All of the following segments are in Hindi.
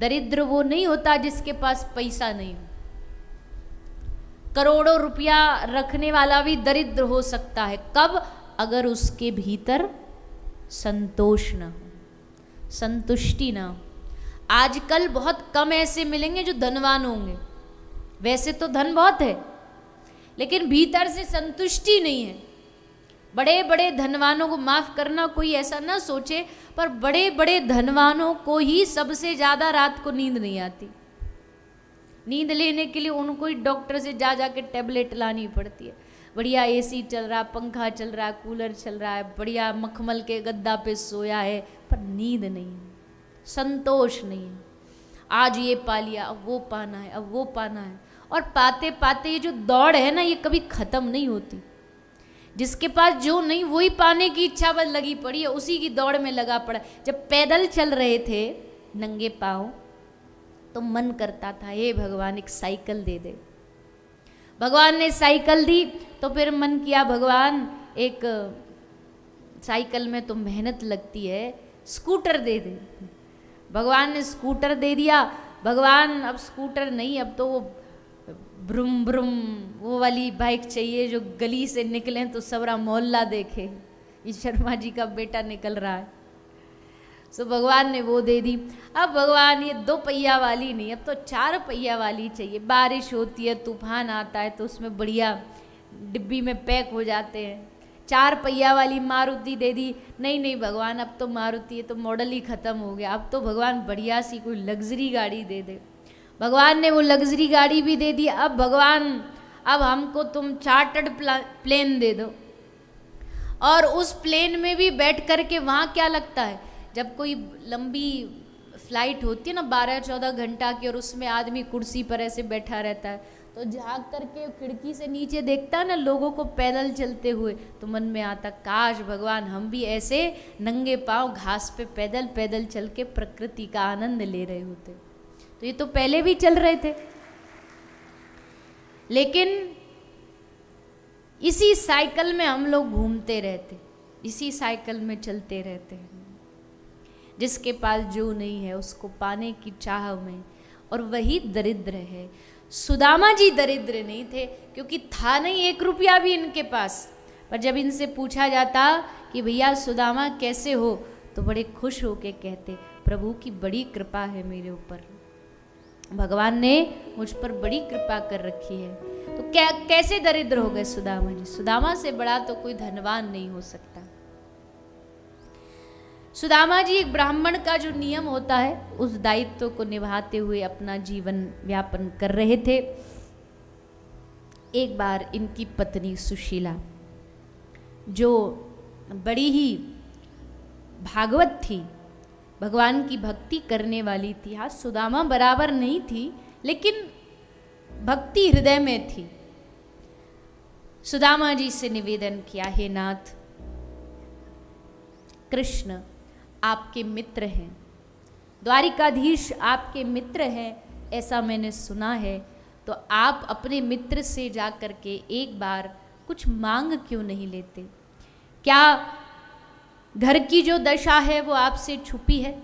दरिद्र वो नहीं होता जिसके पास पैसा नहीं हो। करोड़ों रुपया रखने वाला भी दरिद्र हो सकता है। कब? अगर उसके भीतर संतोष न हो, संतुष्टि ना हो। आजकल बहुत कम ऐसे मिलेंगे जो धनवान होंगे। वैसे तो धन बहुत है, लेकिन भीतर से संतुष्टि नहीं है। बड़े बड़े धनवानों को माफ़ करना कोई ऐसा ना सोचे, पर बड़े बड़े धनवानों को ही सबसे ज़्यादा रात को नींद नहीं आती। नींद लेने के लिए उनको ही डॉक्टर से जा जा के टेबलेट लानी पड़ती है। बढ़िया एसी चल रहा, पंखा चल रहा, कूलर चल रहा है, बढ़िया मखमल के गद्दा पे सोया है, पर नींद नहीं संतोष नहीं है। आज ये पा लिया, अब वो पाना है, अब वो पाना है। और पाते पाते ये जो दौड़ है ना, ये कभी ख़त्म नहीं होती। जिसके पास जो नहीं, वही पाने की इच्छा बस लगी पड़ी है उसी की दौड़ में लगा पड़ा। जब पैदल चल रहे थे नंगे पाँव तो मन करता था, हे भगवान, एक साइकिल दे दे। भगवान ने साइकिल दी तो फिर मन किया, भगवान, एक साइकिल में तो मेहनत लगती है, स्कूटर दे दे। भगवान ने स्कूटर दे दिया। भगवान, अब स्कूटर नहीं, अब तो वो ब्रुम ब्रुम, वो वाली बाइक चाहिए जो गली से निकले तो सबरा मोहल्ला देखे। ये शर्मा जी का बेटा निकल रहा है। सो भगवान ने वो दे दी। अब भगवान, ये दो पहिया वाली नहीं, अब तो चार पहिया वाली चाहिए। बारिश होती है, तूफ़ान आता है तो उसमें बढ़िया डिब्बी में पैक हो जाते हैं। चार पहिया वाली मारुति दे दी। नहीं नहीं भगवान, अब तो मारुति है तो मॉडल ही ख़त्म हो गया। अब तो भगवान बढ़िया सी कोई लग्जरी गाड़ी दे दे। भगवान ने वो लग्जरी गाड़ी भी दे दी। अब भगवान, अब हमको तुम चार्टर्ड प्लेन दे दो। और उस प्लेन में भी बैठ कर के वहाँ क्या लगता है? जब कोई लंबी फ़्लाइट होती है ना, बारह चौदह घंटा की, और उसमें आदमी कुर्सी पर ऐसे बैठा रहता है तो झाँक करके खिड़की से नीचे देखता है ना, लोगों को पैदल चलते हुए तो मन में आता, काश भगवान हम भी ऐसे नंगे पाँव घास पे पैदल पैदल चल के प्रकृति का आनंद ले रहे होते। तो ये तो पहले भी चल रहे थे। लेकिन इसी साइकिल में हम लोग घूमते रहते, इसी साइकिल में चलते रहते हैं। जिसके पास जो नहीं है, उसको पाने की चाह में, और वही दरिद्र है। सुदामा जी दरिद्र नहीं थे, क्योंकि था नहीं एक रुपया भी इनके पास। पर जब इनसे पूछा जाता कि भैया सुदामा कैसे हो तो बड़े खुश होके कहते, प्रभु की बड़ी कृपा है मेरे ऊपर। भगवान ने मुझ पर बड़ी कृपा कर रखी है। तो क्या कैसे दरिद्र हो गए सुदामा जी? सुदामा से बड़ा तो कोई धनवान नहीं हो सकता। सुदामा जी एक ब्राह्मण का जो नियम होता है, उस दायित्व को निभाते हुए अपना जीवन व्यापन कर रहे थे। एक बार इनकी पत्नी सुशीला, जो बड़ी ही भागवत थी भगवान की भक्ति करने वाली थी। हाँ सुदामा बराबर नहीं थी, लेकिन भक्ति हृदय में थी। सुदामा जी से निवेदन किया, हे नाथ, कृष्ण आपके मित्र हैं। द्वारिकाधीश आपके मित्र हैं, ऐसा मैंने सुना है। तो आप अपने मित्र से जा कर के एक बार कुछ मांग क्यों नहीं लेते? क्या घर की जो दशा है वो आपसे छुपी है।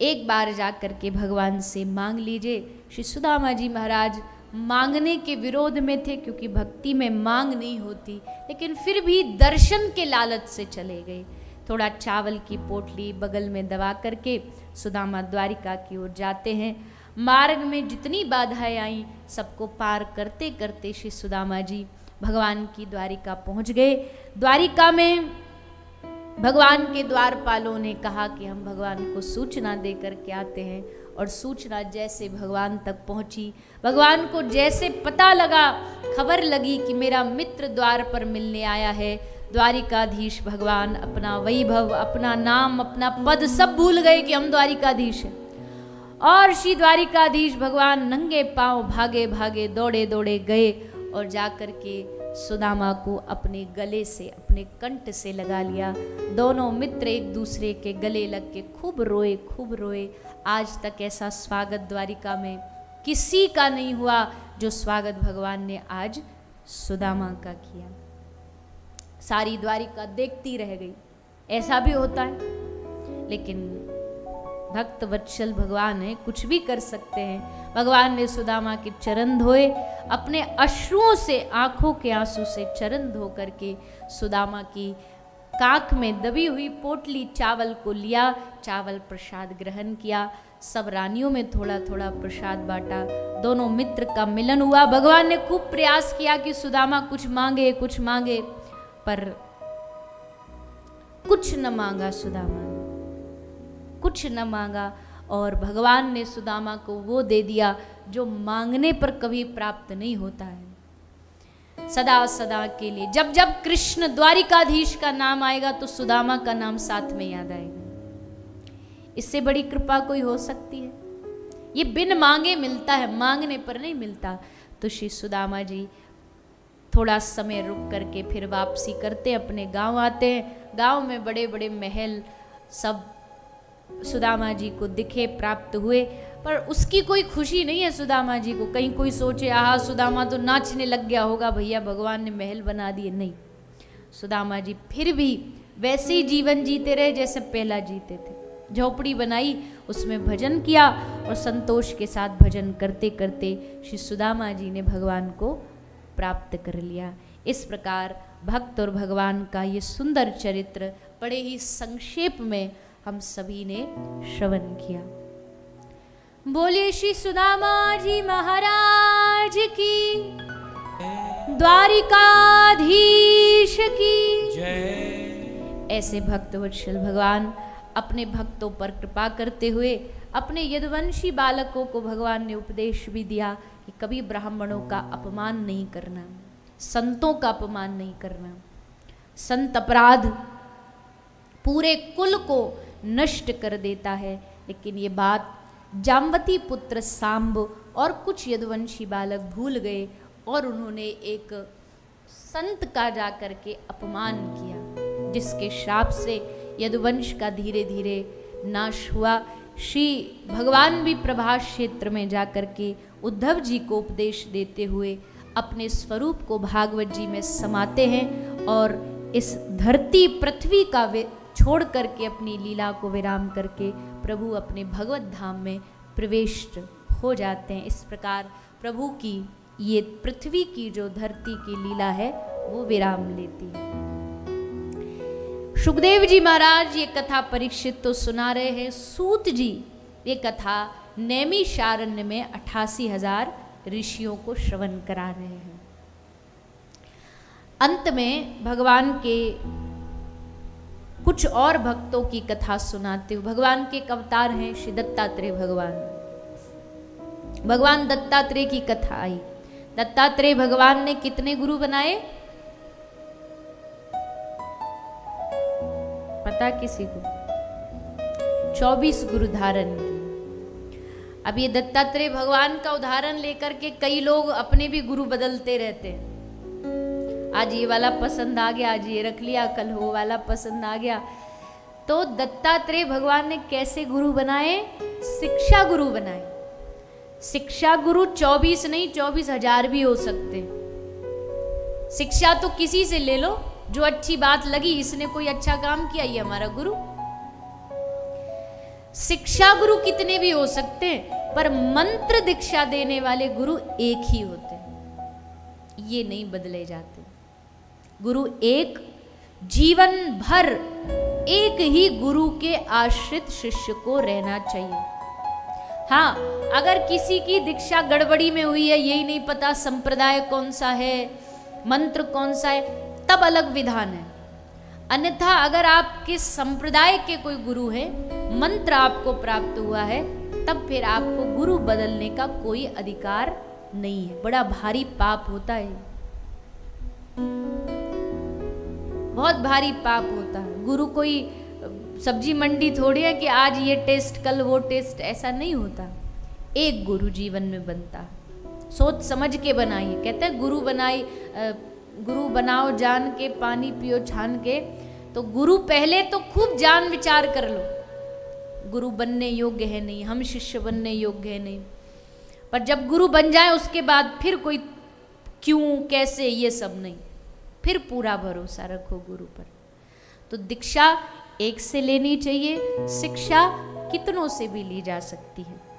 एक बार जा कर के भगवान से मांग लीजिए। श्री सुदामा जी महाराज मांगने के विरोध में थे क्योंकि भक्ति में मांग नहीं होती, लेकिन फिर भी दर्शन के लालच से चले गए। थोड़ा चावल की पोटली बगल में दबा करके सुदामा द्वारिका की ओर जाते हैं। मार्ग में जितनी बाधाएँ आई, सबको पार करते करते श्री सुदामा जी भगवान की द्वारिका पहुँच गए। द्वारिका में भगवान के द्वारपालों ने कहा कि हम भगवान को सूचना दे करके आते हैं और सूचना जैसे भगवान तक पहुँची। भगवान को जैसे पता लगा, खबर लगी कि मेरा मित्र द्वार पर मिलने आया है। द्वारिकाधीश भगवान अपना वैभव, अपना नाम, अपना पद सब भूल गए कि हम द्वारिकाधीश हैं। और श्री द्वारिकाधीश भगवान नंगे पाँव भागे भागे दौड़े दौड़े गए और जाकर के सुदामा को अपने गले से, अपने कंठ से लगा लिया। दोनों मित्र एक दूसरे के गले लग के खूब रोए खूब रोए। आज तक ऐसा स्वागत द्वारिका में किसी का नहीं हुआ जो स्वागत भगवान ने आज सुदामा का किया। सारी द्वारिका देखती रह गई। ऐसा भी होता है। लेकिन भक्त वत्सल भगवान है, कुछ भी कर सकते हैं। भगवान ने सुदामा के चरण धोए, अपने अश्रुओं से, आँखों के आँसू से चरण धो करके सुदामा की काक में दबी हुई पोटली चावल को लिया, चावल प्रसाद ग्रहण किया। सब रानियों में थोड़ा थोड़ा प्रसाद बांटा। दोनों मित्र का मिलन हुआ। भगवान ने खूब प्रयास किया कि सुदामा कुछ मांगे कुछ मांगे, पर कुछ न मांगा सुदामा। कुछ न मांगा और भगवान ने सुदामा को वो दे दिया जो मांगने पर कभी प्राप्त नहीं होता है। सदा सदा के लिए, जब जब कृष्ण द्वारिकाधीश का नाम आएगा तो सुदामा का नाम साथ में याद आएगा। इससे बड़ी कृपा कोई हो सकती है? ये बिन मांगे मिलता है, मांगने पर नहीं मिलता। तो श्री सुदामा जी थोड़ा समय रुक करके फिर वापसी करते अपने गाँव आते हैं। गाँव में बड़े बड़े महल सब सुदामा जी को दिखे, प्राप्त हुए, पर उसकी कोई खुशी नहीं है सुदामा जी को। कहीं कोई सोचे, आहा, सुदामा तो नाचने लग गया होगा, भैया भगवान ने महल बना दिए। नहीं। सुदामा जी फिर भी वैसे ही जीवन जीते रहे जैसे पहला जीते थे। झोपड़ी बनाई, उसमें भजन किया और संतोष के साथ भजन करते करते श्री सुदामा जी ने भगवान को प्राप्त कर लिया। इस प्रकार भक्त और भगवान का ये सुंदर चरित्र बड़े ही संक्षेप में हम सभी ने श्रवण किया। बोलिए श्री सुदामा जी महाराज की, द्वारिकाधीश की। ऐसे भक्त वत्सल भगवान अपने भक्तों पर कृपा करते हुए, अपने यदुवंशी बालकों को भगवान ने उपदेश भी दिया कि कभी ब्राह्मणों का अपमान नहीं करना, संतों का अपमान नहीं करना। संत अपराध पूरे कुल को नष्ट कर देता है। लेकिन ये बात जामवती पुत्र सांब और कुछ यदुवंशी बालक भूल गए और उन्होंने एक संत का जा कर के अपमान किया, जिसके श्राप से यदुवंश का धीरे धीरे नाश हुआ। श्री भगवान भी प्रभास क्षेत्र में जाकर के उद्धव जी को उपदेश देते हुए अपने स्वरूप को भागवत जी में समाते हैं और इस धरती पृथ्वी का छोड़ करके अपनी लीला को विराम करके प्रभु अपने भगवत धाम में प्रवेश हो जाते हैं। इस प्रकार प्रभु की ये पृथ्वी की जो धरती की लीला है, वो विराम लेती है। सुखदेव जी महाराज, ये कथा परीक्षित तो सुना रहे हैं। सूत जी, ये कथा नैमी शारण्य में अठासी हज़ार ऋषियों को श्रवण करा रहे हैं। अंत में भगवान के कुछ और भक्तों की कथा सुनाते हुए भगवान के अवतार हैं श्री दत्तात्रेय भगवान। भगवान दत्तात्रेय की कथा आई। दत्तात्रेय भगवान ने कितने गुरु बनाए? पता किसी को? चौबीस गुरु धारण अब ये दत्तात्रेय भगवान का उदाहरण लेकर के कई लोग अपने भी गुरु बदलते रहते हैं। आज ये वाला पसंद आ गया, आज ये रख लिया, कल वो वाला पसंद आ गया। तो दत्तात्रेय भगवान ने कैसे गुरु बनाए? शिक्षा गुरु बनाए। शिक्षा गुरु चौबीस नहीं, चौबीस हज़ार भी हो सकते। शिक्षा तो किसी से ले लो, जो अच्छी बात लगी, इसने कोई अच्छा काम किया, ये हमारा गुरु। शिक्षा गुरु कितने भी हो सकते हैं, पर मंत्र दीक्षा देने वाले गुरु एक ही होते हैं। ये नहीं बदले जाते। गुरु एक, जीवन भर एक ही गुरु के आश्रित शिष्य को रहना चाहिए। हाँ अगर किसी की दीक्षा गड़बड़ी में हुई है, यही नहीं पता संप्रदाय कौन सा है, मंत्र कौन सा है, तब अलग विधान है। अन्यथा अगर आपके संप्रदाय के कोई गुरु है, मंत्र आपको प्राप्त हुआ है, तब फिर आपको गुरु बदलने का कोई अधिकार नहीं है। बड़ा भारी पाप होता है। बहुत भारी पाप होता है। गुरु कोई, सब्ज़ी मंडी थोड़ी है कि आज ये टेस्ट, कल वो टेस्ट, ऐसा नहीं होता। एक गुरु जीवन में बनता। सोच समझ के बनाइए। कहते हैं, गुरु बनाई गुरु बनाओ, जान के, पानी पियो, छान के। तो गुरु पहले तो खूब जान विचार कर लो। गुरु बनने योग्य है नहीं। हम शिष्य बनने योग्य है नहीं। पर जब गुरु बन जाए, उसके बाद फिर कोई क्यों, कैसे, ये सब नहीं। फिर पूरा भरोसा रखो गुरु पर। तो दीक्षा एक से लेनी चाहिए, शिक्षा कितनों से भी ली जा सकती है।